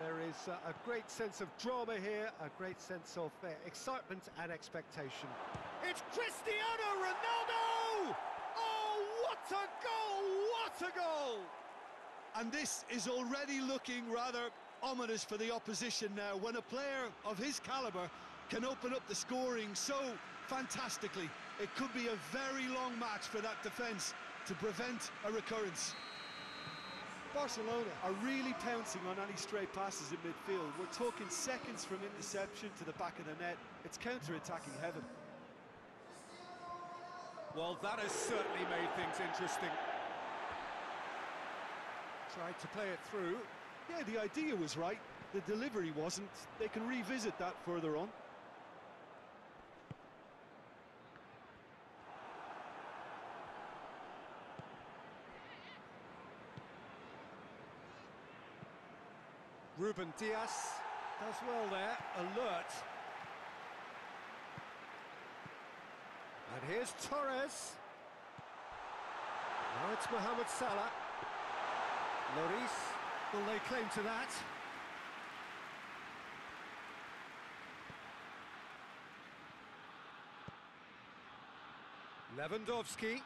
There is uh, a great sense of drama here, a great sense of uh, excitement and expectation. It's Cristiano Ronaldo! Oh, what a goal! What a goal! And this is already looking rather ominous for the opposition now. When a player of his calibre can open up the scoring so fantastically, it could be a very long match for that defence to prevent a recurrence. Barcelona are really pouncing on any stray passes in midfield. We're talking seconds from interception to the back of the net. It's counter-attacking heaven. Well, that has certainly made things interesting. Tried to play it through. Yeah, the idea was right. The delivery wasn't. They can revisit that further on. Ruben Dias does well there, alert. And here's Torres. Now it's Mohamed Salah. Lloris, will lay claim to that? Lewandowski.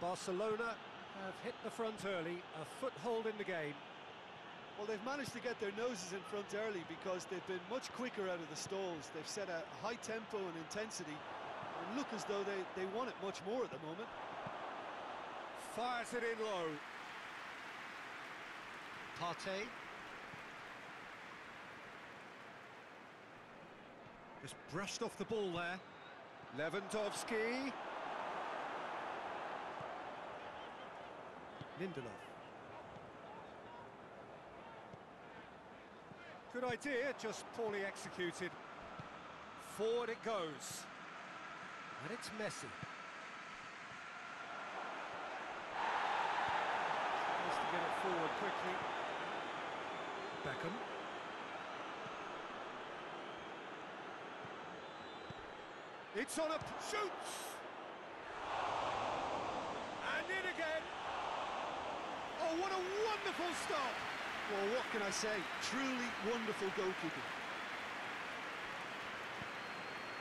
Barcelona have hit the front early, a foothold in the game. Well, they've managed to get their noses in front early because they've been much quicker out of the stalls. They've set a high tempo and intensity and look as though they, they want it much more at the moment. Fires it in low. Partey. Just brushed off the ball there. Lewandowski. Lindelof. Good idea, just poorly executed. Forward it goes. And it's Messi. Tries to get it forward quickly. Beckham. It's on a... shoots! And in again! Oh, what a wonderful stop! Well, what can I say? Truly wonderful goalkeeping.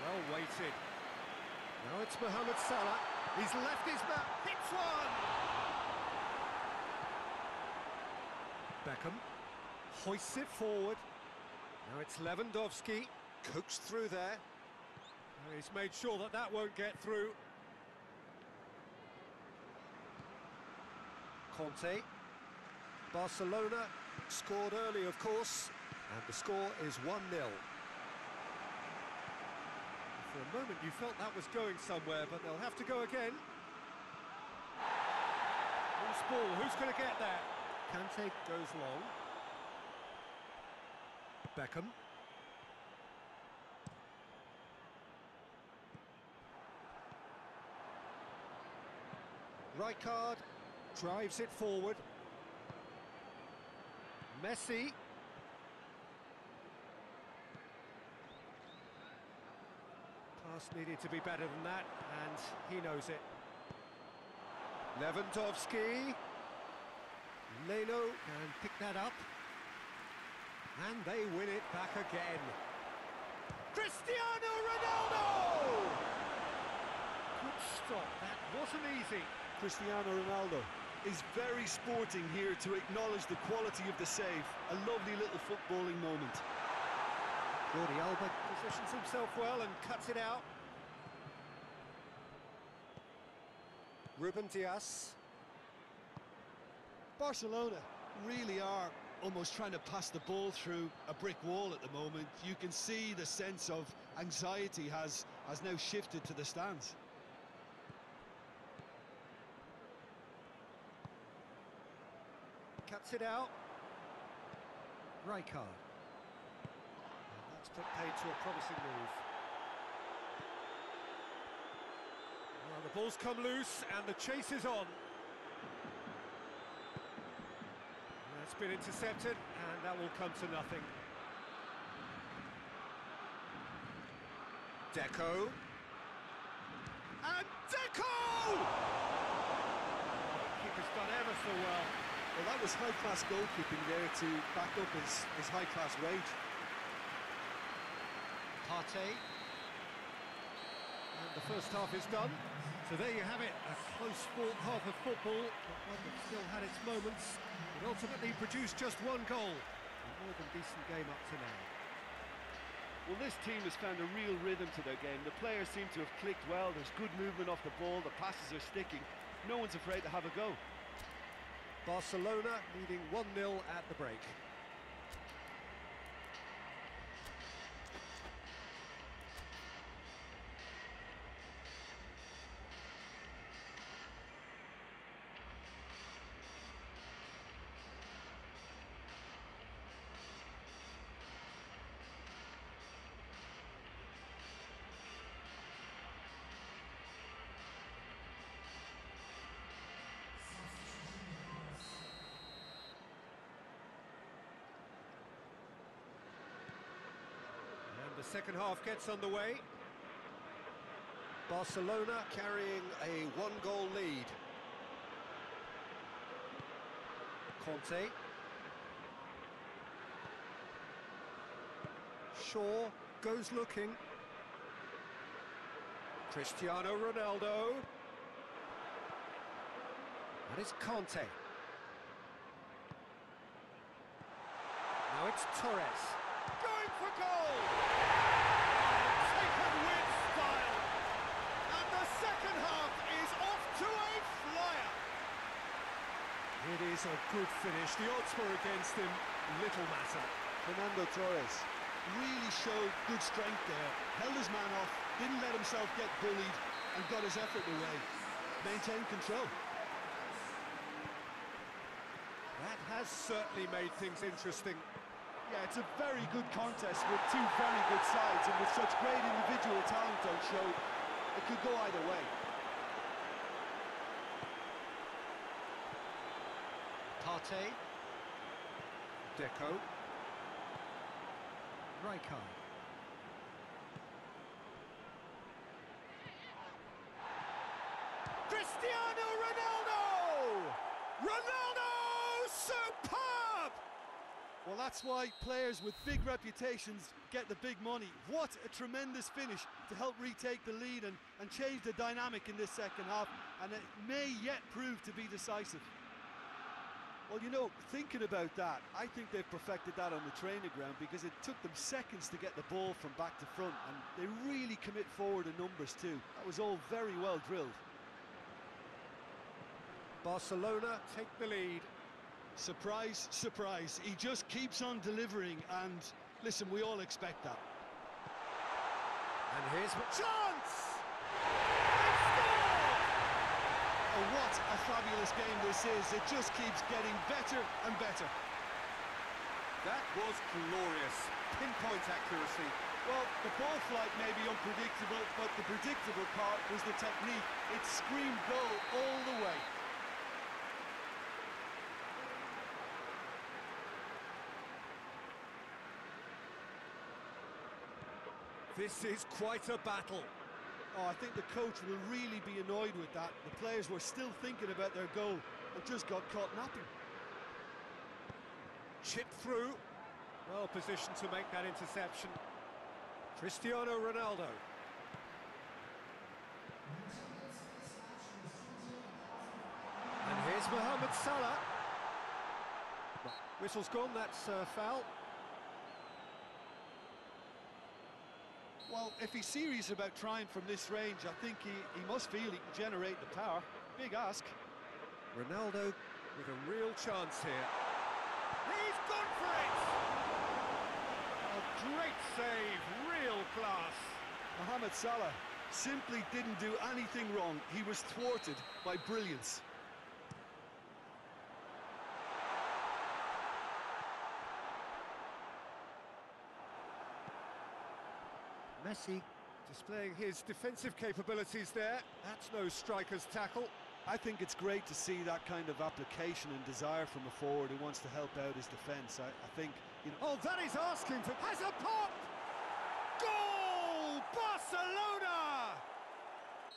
Well weighted. Now it's Mohamed Salah. He's left his back. Hits one! Beckham hoists it forward. Now it's Lewandowski. Coaxed through there. Now he's made sure that that won't get through. Conte. Barcelona scored early, of course, and the score is 1-0. For a moment you felt that was going somewhere, but they'll have to go again. Loose ball, who's going to get that? Kante goes long. Beckham. Rijkaard drives it forward. Messi. Pass needed to be better than that, and he knows it. Lewandowski. Leno can pick that up. And they win it back again. Cristiano Ronaldo! Good stop, that wasn't easy. Cristiano Ronaldo is very sporting here to acknowledge the quality of the save. A lovely little footballing moment. Jordi Alba positions himself well and cuts it out. Ruben Dias. Barcelona really are almost trying to pass the ball through a brick wall at the moment. You can see the sense of anxiety has, has now shifted to the stands. Cuts it out. Rijkaard. And that's put paid to a promising move. Well, the ball's come loose and the chase is on. That's been intercepted and that will come to nothing. Deco. And Deco! Keeper's done ever so well. Well, that was high-class goalkeeping there to back up his, his high-class wage. Partey. And the first half is done. So there you have it, a close fought half of football, but one that still had its moments. It ultimately produced just one goal. A more than decent game up to now. Well, this team has found a real rhythm to their game. The players seem to have clicked well. There's good movement off the ball. The passes are sticking. No one's afraid to have a go. Barcelona leading 1-0 at the break. Second half gets underway. Barcelona carrying a one-goal lead. Conte. Shaw goes looking. Cristiano Ronaldo. And it's Conte. Now it's Torres. Going for goal! Taken with style. And the second half is off to a flyer. It is a good finish. The odds were against him. Little matter. Fernando Torres really showed good strength there, held his man off, didn't let himself get bullied, and got his effort away. Maintained control. That has certainly made things interesting. Yeah, it's a very good contest with two very good sides, and with such great individual talent on show, it could go either way. Partey. Deco. Rijkaard. Cristiano Ronaldo! Ronaldo! Superb! Well, that's why players with big reputations get the big money. What a tremendous finish to help retake the lead and, and change the dynamic in this second half, and it may yet prove to be decisive. Well, you know, thinking about that, I think they've perfected that on the training ground because it took them seconds to get the ball from back to front, and they really commit forward in numbers too. That was all very well drilled. Barcelona take the lead. Surprise, surprise. He just keeps on delivering, and listen, we all expect that. And here's a chance! Oh, what a fabulous game this is. It just keeps getting better and better. That was glorious. Pinpoint accuracy. Well, the ball flight may be unpredictable, but the predictable part was the technique. It screamed goal all the way. This is quite a battle. Oh, I think the coach will really be annoyed with that. The players were still thinking about their goal and just got caught napping. Chip through. Well positioned to make that interception. Cristiano Ronaldo. And here's Mohamed Salah. Whistle's gone, that's uh, foul. Well, if he's serious about trying from this range, I think he, he must feel he can generate the power. Big ask. Ronaldo with a real chance here. He's gone for it! A great save, real class. Mohamed Salah simply didn't do anything wrong. He was thwarted by brilliance. Messi displaying his defensive capabilities there. That's no striker's tackle. I think it's great to see that kind of application and desire from a forward who wants to help out his defence. I, I think, you know... Oh, that is asking for... Has a pop! Goal! Barcelona!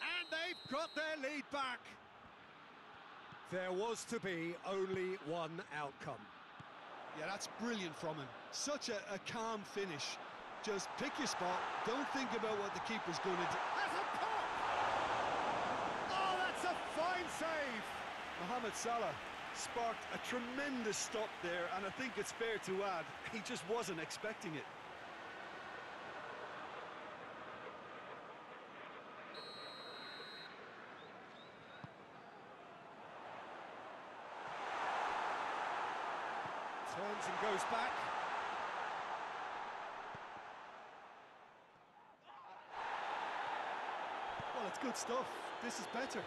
And they've got their lead back. There was to be only one outcome. Yeah, that's brilliant from him. Such a, a calm finish. Just pick your spot, don't think about what the keeper's going to do. Has a pop! Oh, that's a fine save! Mohamed Salah sparked a tremendous stop there, and I think it's fair to add, he just wasn't expecting it. Turns and goes back. Good stuff. This is better.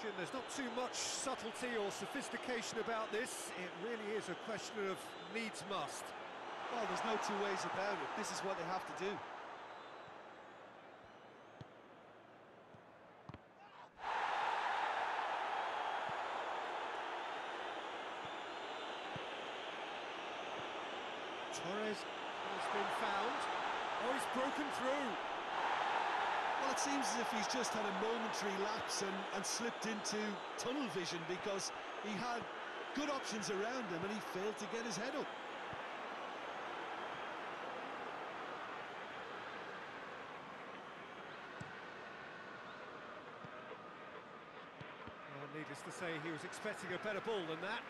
Jim, there's not too much subtlety or sophistication about this. It really is a question of needs must. Well, there's no two ways about it. This is what they have to do. Torres has been found. Oh, he's broken through. Well, it seems as if he's just had a momentary lapse and, and slipped into tunnel vision because he had good options around him and he failed to get his head up. Well, needless to say, he was expecting a better ball than that.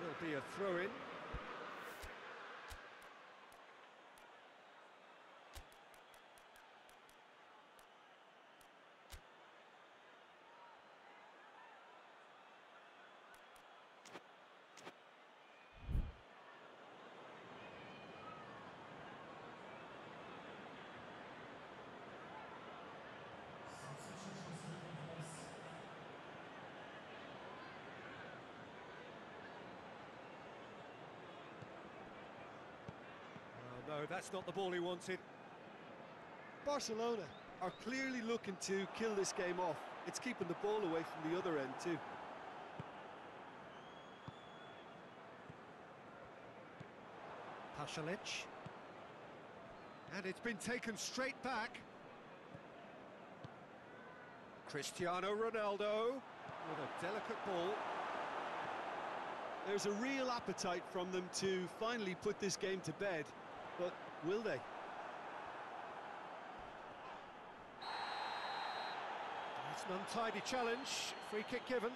There will be a throw-in. No, that's not the ball he wanted. Barcelona are clearly looking to kill this game off. It's keeping the ball away from the other end too. Pasalic. And it's been taken straight back. Cristiano Ronaldo with a delicate ball. There's a real appetite from them to finally put this game to bed, but will they? It's an untidy challenge. Free kick given.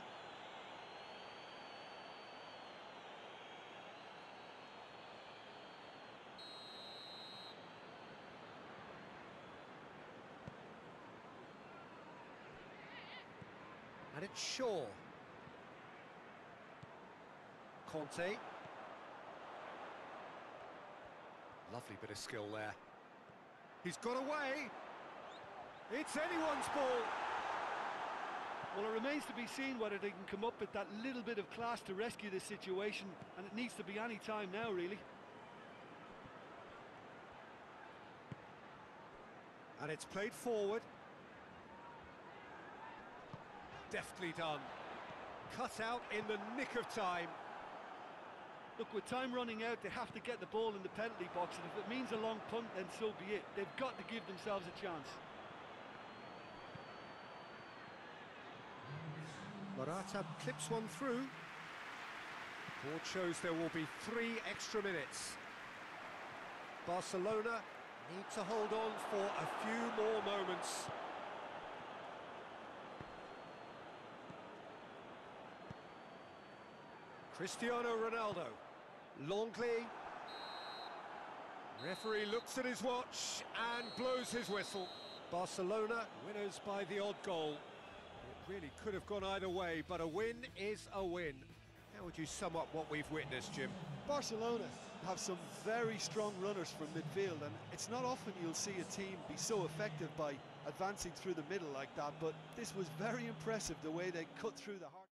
And it's Shaw. Conte. Lovely bit of skill there. He's got away. It's anyone's ball. Well, it remains to be seen whether they can come up with that little bit of class to rescue this situation, and it needs to be any time now, really. And it's played forward. Deftly done. Cut out in the nick of time. Look, with time running out, they have to get the ball in the penalty box, and if it means a long punt, then so be it. They've got to give themselves a chance. Morata clips one through. Board shows there will be three extra minutes. Barcelona need to hold on for a few more moments. Cristiano Ronaldo. Longley. Referee looks at his watch and blows his whistle. Barcelona winners by the odd goal. It really could have gone either way, but a win is a win. How would you sum up what we've witnessed, Jim? Barcelona have some very strong runners from midfield, and it's not often you'll see a team be so effective by advancing through the middle like that, but this was very impressive the way they cut through the heart.